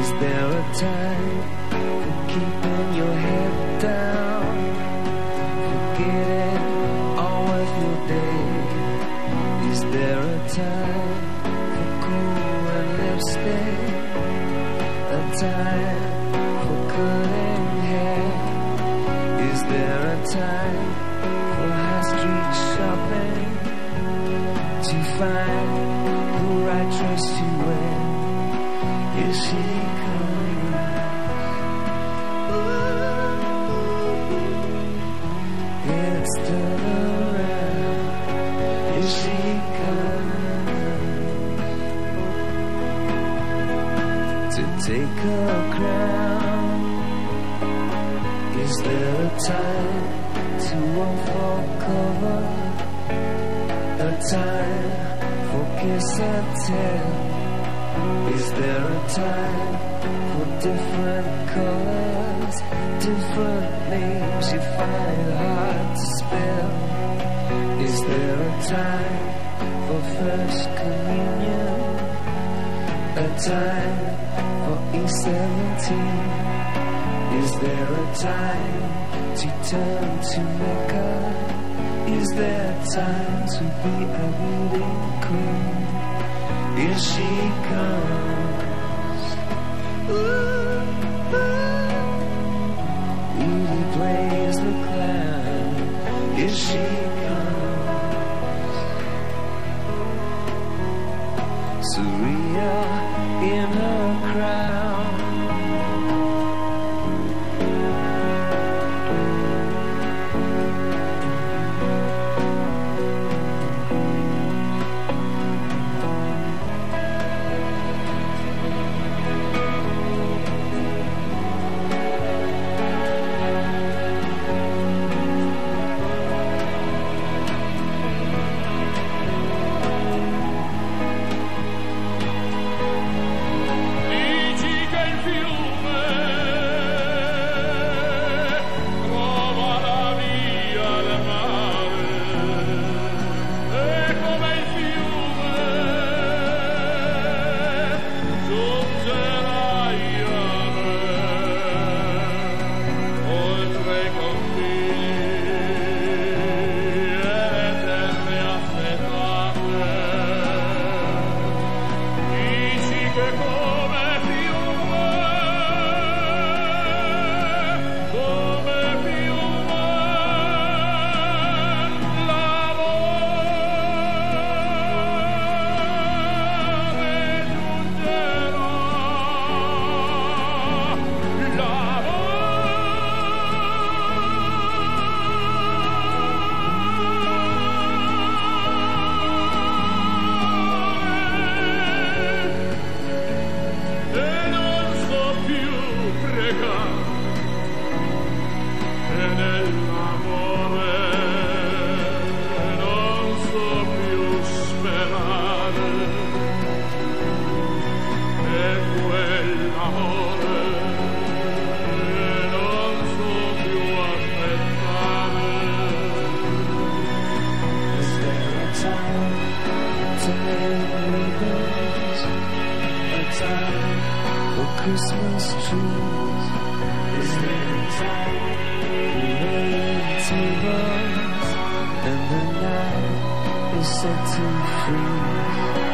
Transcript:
Is there a time for keeping your head down? Forgetting all worth your day. Is there a time for cool and lipstick? A time for cutting hair? Is there a time for high street shopping? To find the right wear? Is she coming? It's turnaround. Is she coming? to take her crown? Is there a time to unfold cover? A time for kiss and tell? Is there a time for different colors, different names you find hard to spell? Is there a time for first communion? A time for E17? Is there a time to turn to Mecca? Is there a time to be a beauty queen? Here she comes. Ooh, ooh. Beauty plays the clown. Here she comes. Surya in her Christmas trees? Is a time for waiting tables? And the night is set to freeze?